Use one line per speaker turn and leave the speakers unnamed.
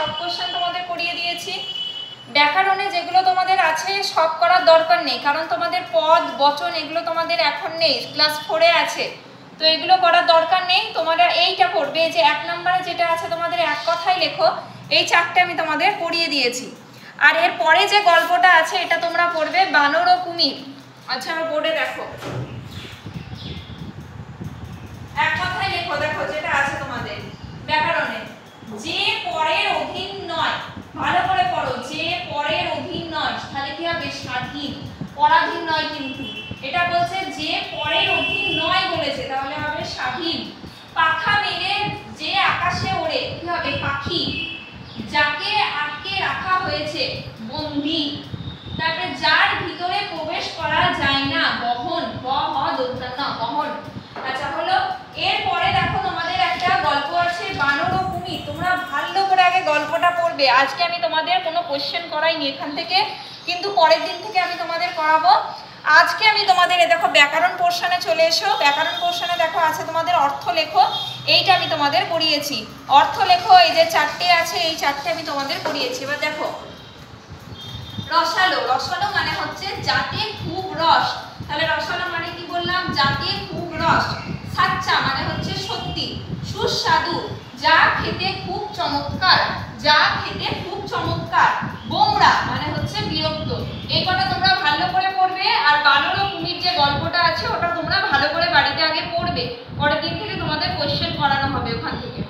সব কোশ্চেন তোমাদের করিয়ে দিয়েছি। ব্যাকরণে যেগুলো তোমাদের আছে, সব করার দরকার নেই, কারণ তোমাদের পদ, বচন এগুলো তোমাদের এখন নেই ক্লাস ফোরে আছে। তো এগুলো করার দরকার নেই, তোমরা এইটা করবে যে এক নম্বরে যেটা আছে তোমাদের এক কথায় লেখো, এই চারটে আমি তোমাদের পড়িয়ে দিয়েছি। আর এর পরে যে গল্পটা আছে, এটা তোমরা পড়বে বানর ও কুমির। আচ্ছা বোর্ডে দেখো এক কথায় লেখো দেখো যেটা আছে তোমাদের ব্যাকরণে যে পরের অধীন নয় ভালো করে পড়ো যে পরের অধীন নয় তাহলে কি হবে স্বাধীন পরাধীন নয় কিন্তু। এটা বলছে যে পরের অধীন নয় বলেছে। তাহলে হবে স্বাধীন। পাখা মেলে যে আকাশে ওড়ে, কি হবে? পাখি। যাকে আটকে রাখা হয়েছে, বন্দি। তারপরে যার ভিতরে প্রবেশ করা যায় না, বহন। ব, হ বহন। আচ্ছা হলো, এরপরে দেখো তোমাদের একটা গল্প আছে, বানর ও কুমির। তোমরা ভালো গল্পটা পড়বে। আজকে আমি তোমাদের কোনো কোশ্চেন করাইনি এখান থেকে, কিন্তু পরের দিন থেকে আমি তোমাদের করাবো। আজকে আমি তোমাদের, এ দেখো, ব্যাকরণ পোর্শনে চলে এসো। ব্যাকরণ পোর্শনে দেখো, আছে তোমাদের অর্থ লেখো। এইটা আমি তোমাদের পড়িয়েছি। অর্থ লেখো, এই যে চারটে আছে, এই চারটে আমি তোমাদের পড়িয়েছি। এবার দেখো, রসালো। রসালো মানে হচ্ছে যাতে খুব রস। তাহলে রসালো মানে কি বললাম? যাতে খুব রস। সাচ্চা মানে হচ্ছে সত্যি। সুস্বাদু। যা খেতে খুব চমৎকার, যা খেতে খুব চমৎকার। বোমরা মানে হচ্ছে বিরক্ত। এই কথা তোমরা ভালো করে পড়বে আর বানর ও কুমির যে গল্পটা আছে, ওটা তোমরা ভালো করে বাড়িতে আগে পড়বে। পরের দিন থেকে তোমাদের কোয়েশ্চেন করানো হবে ওখান থেকে।